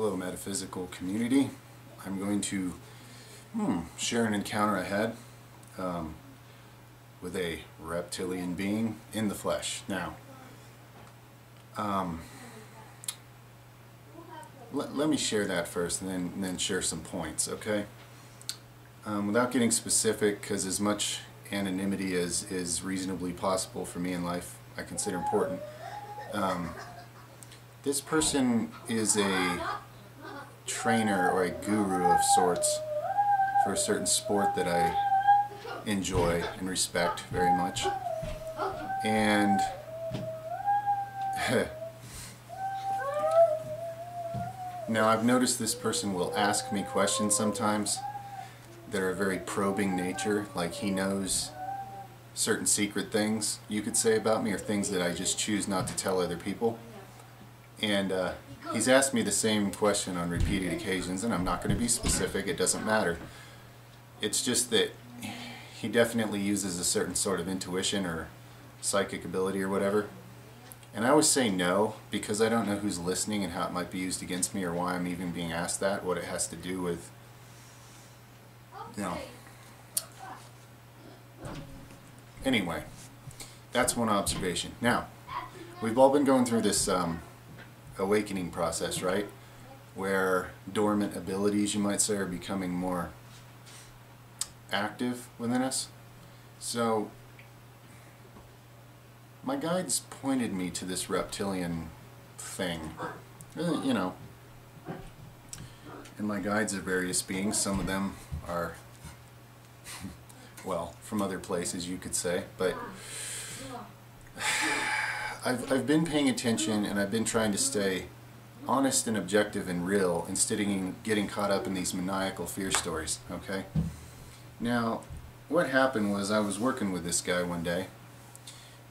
Hello metaphysical community. I'm going to hmm, share an encounter I had um, with a reptilian being in the flesh. Now, um, let, let me share that first and then, and then share some points, okay? Um, without getting specific, because as much anonymity as is reasonably possible for me in life, I consider important. Um, this person is a trainer or a guru of sorts for a certain sport that I enjoy and respect very much. And now I've noticed this person will ask me questions sometimes that are very probing nature, like he knows certain secret things you could say about me or things that I just choose not to tell other people. And uh, he's asked me the same question on repeated occasions, and I'm not going to be specific, it doesn't matter. It's just that he definitely uses a certain sort of intuition or psychic ability or whatever. And I always say no because I don't know who's listening and how it might be used against me or why I'm even being asked that, what it has to do with, you know. Anyway, that's one observation. Now, we've all been going through this um, awakening process, right? Where dormant abilities, you might say, are becoming more active within us. So, my guides pointed me to this reptilian thing. Uh, you know, and my guides are various beings. Some of them are, well, from other places, you could say, but I've, I've been paying attention and I've been trying to stay honest and objective and real instead of getting caught up in these maniacal fear stories, okay? Now, what happened was I was working with this guy one day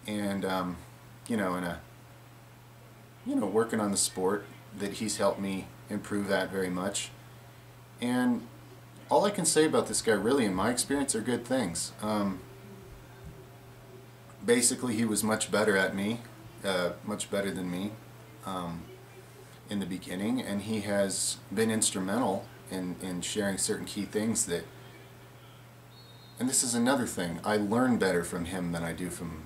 and, um, you know, in a, you know, working on the sport that he's helped me improve that very much. And all I can say about this guy really in my experience are good things. Um, basically he was much better at me uh, much better than me um, in the beginning, and he has been instrumental in, in sharing certain key things that. And this is another thing. I learn better from him than I do from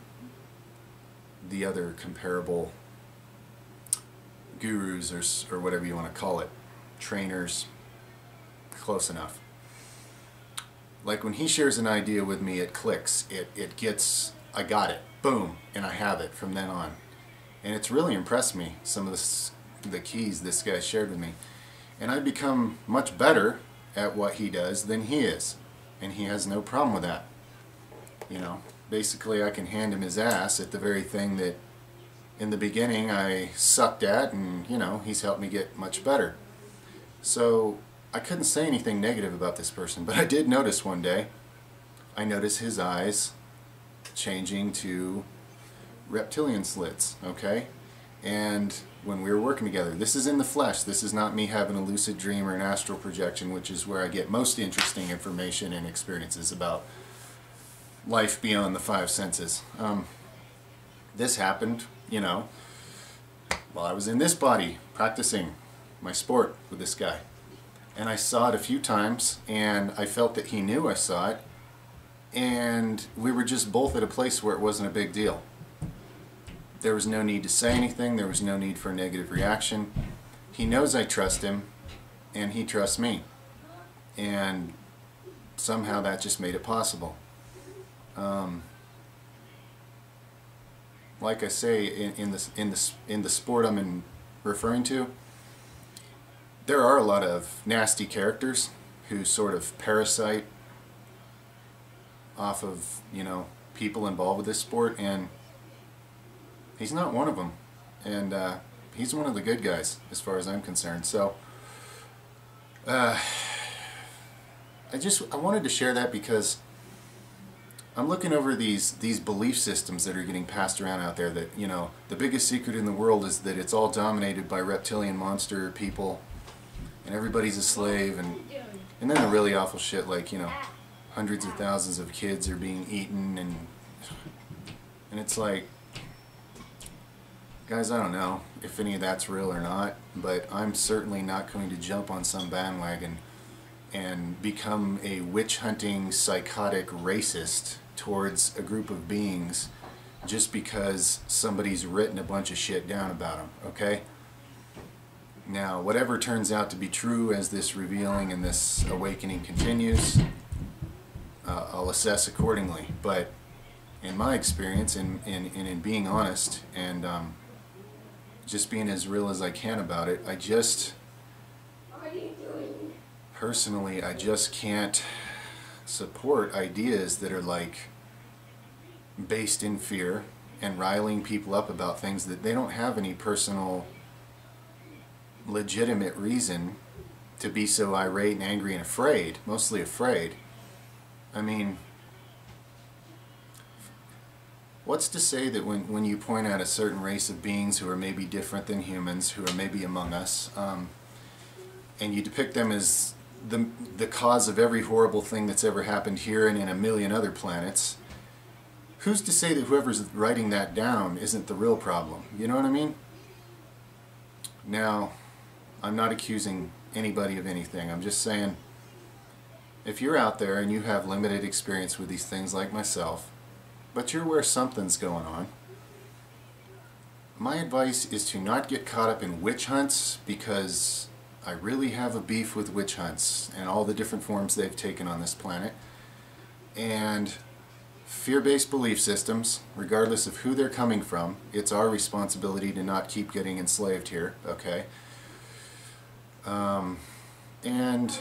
the other comparable gurus or, or whatever you want to call it, trainers, close enough. Like when he shares an idea with me, it clicks, it, it gets, I got it, boom, and I have it from then on. And it's really impressed me some of the, the keys this guy shared with me. And I've become much better at what he does than he is and he has no problem with that. You know basically I can hand him his ass at the very thing that in the beginning I sucked at and you know he's helped me get much better. So I couldn't say anything negative about this person but I did notice one day I noticed his eyes changing to reptilian slits, okay? And when we were working together, this is in the flesh. This is not me having a lucid dream or an astral projection, which is where I get most interesting information and experiences about life beyond the five senses. Um, this happened, you know, while I was in this body practicing my sport with this guy. And I saw it a few times, and I felt that he knew I saw it, and we were just both at a place where it wasn't a big deal. There was no need to say anything. There was no need for a negative reaction. He knows I trust him, and he trusts me. And somehow that just made it possible. Um, like I say, in, in, the, in, the, in the sport I'm in, referring to, there are a lot of nasty characters who sort of parasite off of, you know, people involved with this sport, and he's not one of them. And uh, he's one of the good guys, as far as I'm concerned. So, uh, I just I wanted to share that because I'm looking over these these belief systems that are getting passed around out there. That you know, the biggest secret in the world is that it's all dominated by reptilian monster people, and everybody's a slave, and and then the really awful shit like you know, hundreds of thousands of kids are being eaten, and and it's like Guys, I don't know if any of that's real or not, but I'm certainly not going to jump on some bandwagon and become a witch hunting psychotic racist towards a group of beings just because somebody's written a bunch of shit down about them, okay? Now, whatever turns out to be true as this revealing and this awakening continues, uh, I'll assess accordingly. But in my experience, and in, in, in, being honest and um, just being as real as I can about it, I just, personally, I just can't support ideas that are like based in fear and riling people up about things that they don't have any personal legitimate reason to be so irate and angry and afraid, mostly afraid. I mean, what's to say that when, when you point out a certain race of beings who are maybe different than humans, who are maybe among us, um, and you depict them as the, the cause of every horrible thing that's ever happened here and in a million other planets, who's to say that whoever's writing that down isn't the real problem? You know what I mean? Now, I'm not accusing anybody of anything. I'm just saying if you're out there and you have limited experience with these things like myself, but you're where something's going on, my advice is to not get caught up in witch hunts because I really have a beef with witch hunts and all the different forms they've taken on this planet. And fear-based belief systems, regardless of who they're coming from, it's our responsibility to not keep getting enslaved here, okay? Um, and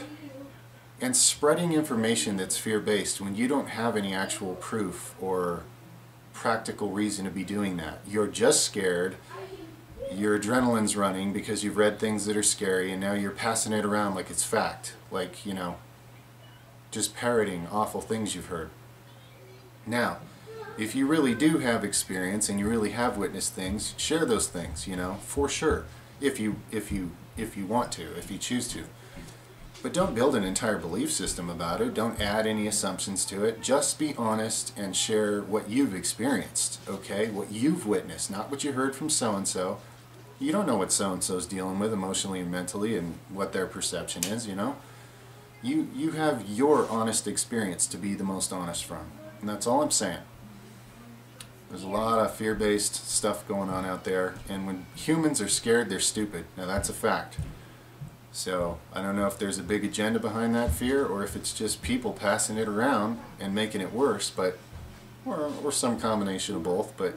and spreading information that's fear-based when you don't have any actual proof or practical reason to be doing that. You're just scared, your adrenaline's running because you've read things that are scary and now you're passing it around like it's fact, like, you know, just parroting awful things you've heard. Now, if you really do have experience and you really have witnessed things, share those things, you know, for sure. If you if you if you want to, if you choose to. But don't build an entire belief system about it. Don't add any assumptions to it. Just be honest and share what you've experienced, okay? What you've witnessed, not what you heard from so-and-so. You don't know what so-and-so's dealing with emotionally and mentally and what their perception is, you know? You, you have your honest experience to be the most honest from. And that's all I'm saying. There's a lot of fear-based stuff going on out there, and when humans are scared, they're stupid. Now that's a fact. So I don't know if there's a big agenda behind that fear, or if it's just people passing it around and making it worse, but or, or some combination of both. But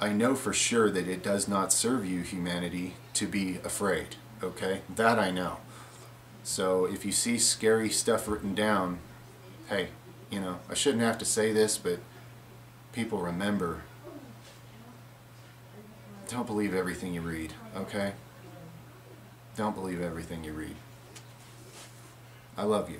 I know for sure that it does not serve you, humanity, to be afraid. Okay, that I know. So if you see scary stuff written down, hey, you know, I shouldn't have to say this, but people remember. Don't believe everything you read, okay? Don't believe everything you read. I love you.